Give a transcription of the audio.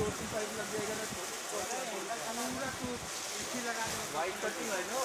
दो तीन पाइप लग जाएगा ना। पूरा तू इसी लगा दे। वाइट कटिंग है ना?